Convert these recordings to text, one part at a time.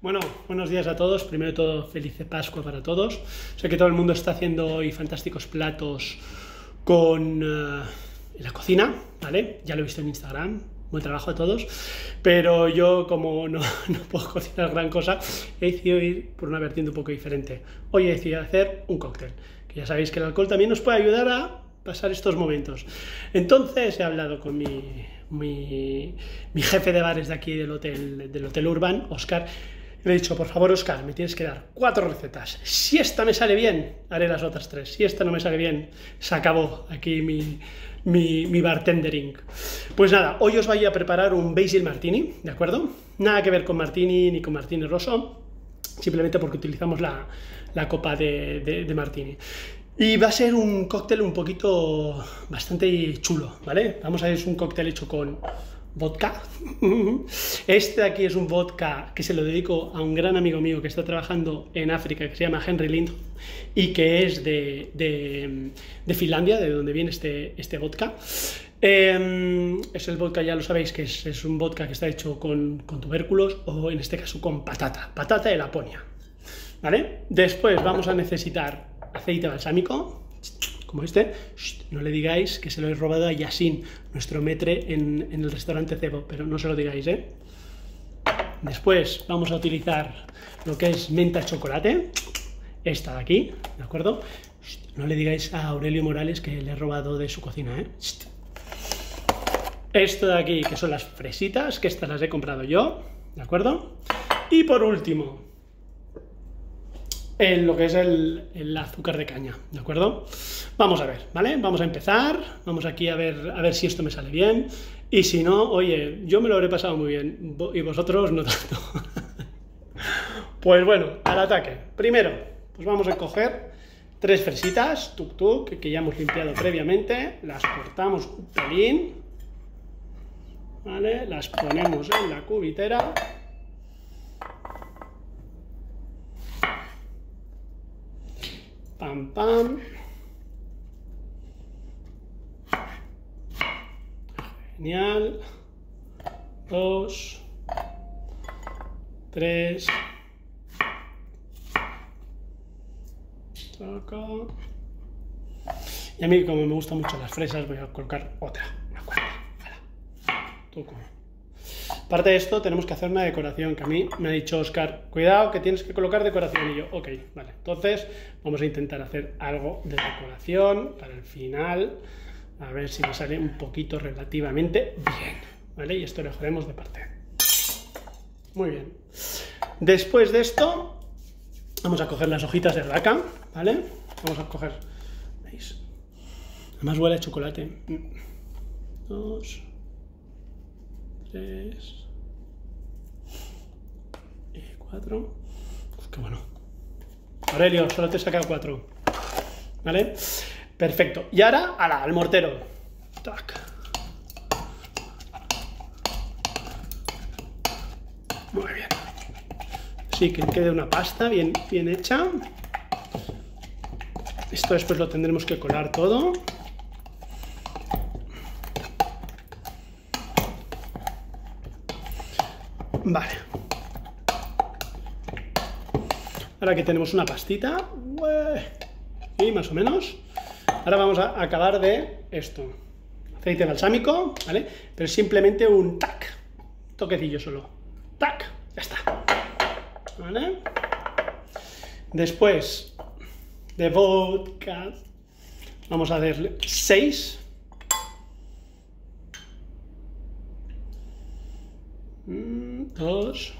Bueno, buenos días a todos. Primero de todo, feliz Pascua para todos. Sé que todo el mundo está haciendo hoy fantásticos platos con eh, la cocina, ¿vale? Ya lo he visto en Instagram. Buen trabajo a todos. Pero yo, como no, no puedo cocinar gran cosa, he decidido ir por una vertiente un poco diferente. Hoy he decidido hacer un cóctel. Que ya sabéis que el alcohol también nos puede ayudar a pasar estos momentos. Entonces he hablado con mi, mi, mi jefe de bares de aquí del hotel, del hotel Urban, Oscar, he dicho, por favor, Oscar, me tienes que dar cuatro recetas. Si esta me sale bien, haré las otras tres. Si esta no me sale bien, se acabó aquí mi, mi, bartendering. Pues nada, hoy os voy a preparar un basil martini, ¿de acuerdo? Nada que ver con martini ni con martini rosso, simplemente porque utilizamos la, copa de, de, de martini. Y va a ser un cóctel un poquito bastante chulo, ¿vale? Vamos a ver, es un cóctel hecho con vodka. Este aquí es un vodka que se lo dedico a un gran amigo mío que está trabajando en África, que se llama Henry Lind, y que es de, de, Finlandia, de donde viene este, este vodka. Eh, es el vodka, ya lo sabéis, que es, es un vodka que está hecho con, con, tubérculos o en este caso con patata, patata de Laponia. ¿Vale? Después vamos a necesitar aceite balsámico, como este, no le digáis que se lo he robado a Yasin, nuestro metre en, el restaurante Cebo, pero no se lo digáis, ¿eh? Después vamos a utilizar lo que es menta chocolate, esta de aquí, ¿de acuerdo? No le digáis a Aurelio Morales que le he robado de su cocina, ¿eh? Esto de aquí, que son las fresitas, que estas las he comprado yo, ¿de acuerdo? Y por último, en lo que es el, azúcar de caña, ¿de acuerdo? Vamos a ver, ¿vale? Vamos a empezar, vamos aquí a ver, a ver si esto me sale bien, y si no, oye, yo me lo habré pasado muy bien, y vosotros no tanto. pues bueno, al ataque. Primero, pues vamos a coger tres fresitas, tuk tuk, que ya hemos limpiado previamente, las cortamos un pelín, ¿vale? Las ponemos en la cubitera, Pam, pam. Genial. Dos. Tres. Saca. Y a mí, como me gustan mucho las fresas, voy a colocar otra. Una cuarta. Aparte de esto, tenemos que hacer una decoración, que a mí me ha dicho Oscar, cuidado que tienes que colocar decoración. Y yo, ok, vale. Entonces, vamos a intentar hacer algo de decoración para el final, a ver si nos sale un poquito relativamente bien, ¿vale? Y esto lo dejaremos de parte. Muy bien. Después de esto, vamos a coger las hojitas de albahaca, ¿vale? Vamos a coger, ¿veis? Además huele a chocolate. Dos. 3 y 4. Uf, qué bueno. Aurelio, solo te sacado 4. ¿Vale? Perfecto. Y ahora, ala, al mortero. Tac. Muy bien. Sí, que quede una pasta bien, bien hecha. Esto después lo tendremos que colar todo. Vale. Ahora que tenemos una pastita, y más o menos, ahora vamos a acabar de esto. Aceite balsámico, ¿vale? Pero simplemente un tac, toquecillo solo. Tac, ya está. ¿Vale? Después de vodka, vamos a hacerle 6 dos,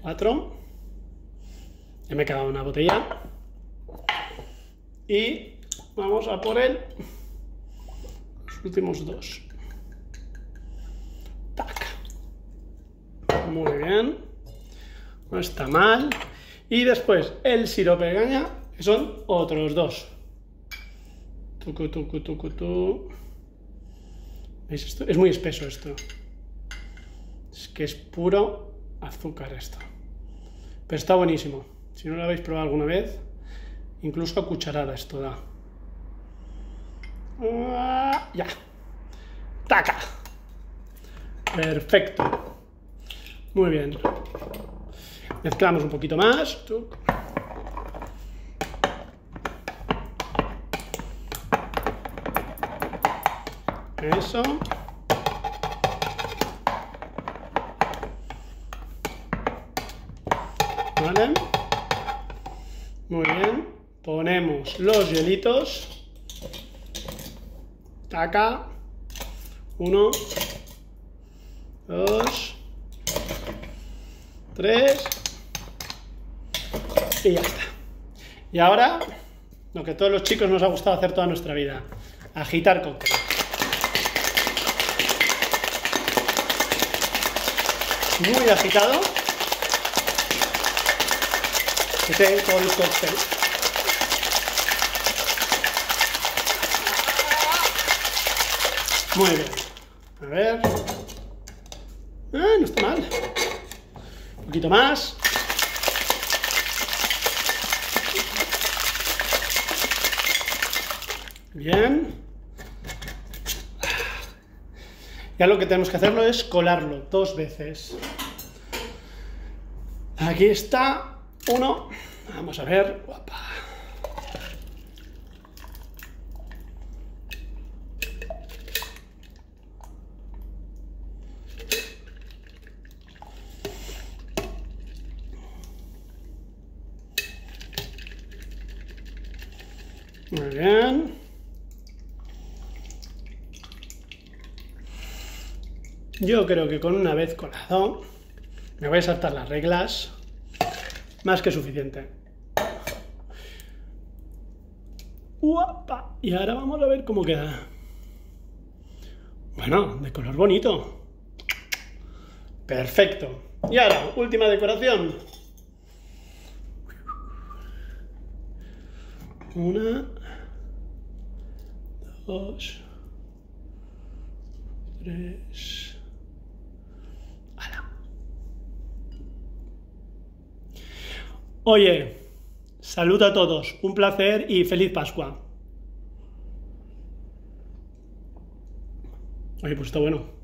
cuatro, ya me he quedado una botella y vamos a por el los últimos dos. Tac. Muy bien, no está mal. Y después el sirope de caña, que son otros dos. Tucu, tucu, tucu, tucu. ¿Veis esto? Es muy espeso esto. Es que es puro azúcar esto. Pero está buenísimo. Si no lo habéis probado alguna vez, incluso a cucharada esto da. Ah, ya. ¡Taca! Perfecto. Muy bien. Mezclamos un poquito más. Eso. ¿Vale? Muy bien. Ponemos los hielitos. Acá. Uno. Dos. Tres. Y ya está. Y ahora, lo que a todos los chicos nos ha gustado hacer toda nuestra vida. Agitar cóctel. Muy agitado. Que todo el cóctel. Muy bien. A ver. Ah, no está mal. Un poquito más. Bien. Ya lo que tenemos que hacerlo es colarlo dos veces. Aquí está uno. Vamos a ver. Guapa. Muy bien. Yo creo que con una vez colado me voy a saltar las reglas. Más que suficiente. ¡Uapa! Y ahora vamos a ver cómo queda. Bueno, de color bonito. Perfecto. Y ahora, última decoración. Una, dos, tres. Oye, salud a todos, un placer y feliz Pascua. Oye, pues está bueno.